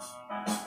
Put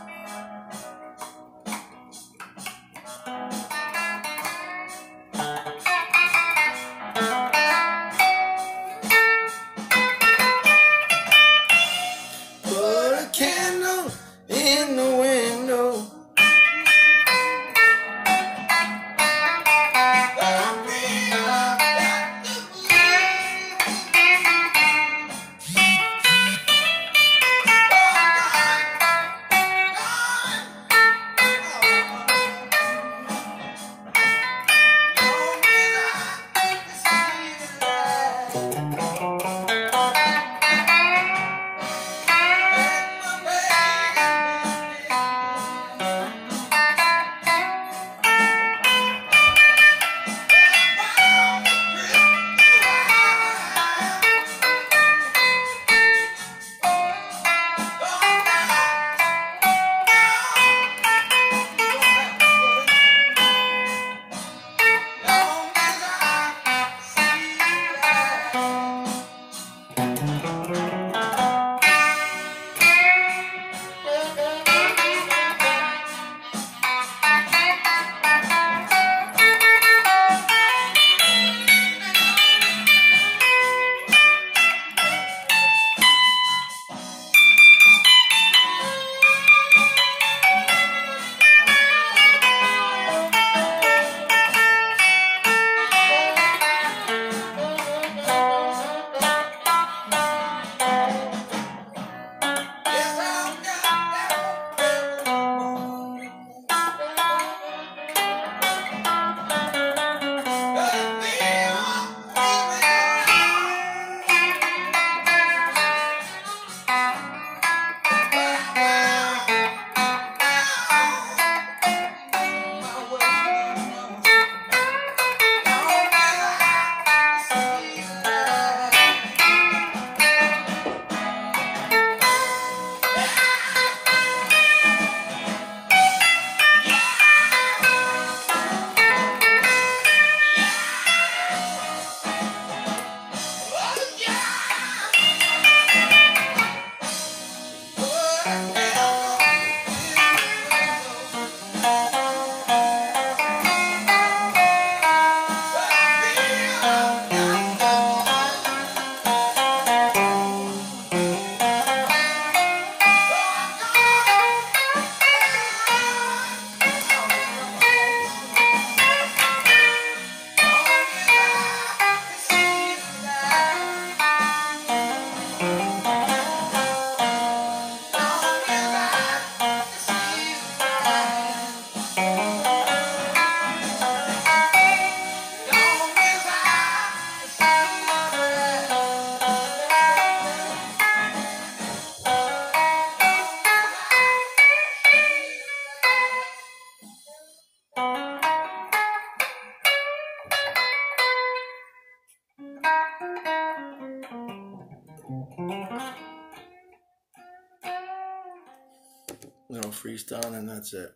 Freestyle, and that's it.